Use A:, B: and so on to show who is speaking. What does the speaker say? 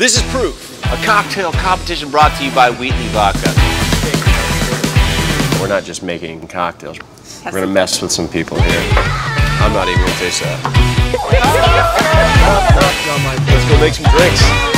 A: This is Proof, a cocktail competition brought to you by Wheatley Vodka. We're not just making cocktails. We're gonna mess with some people here. I'm not even gonna taste that. Let's go make some drinks.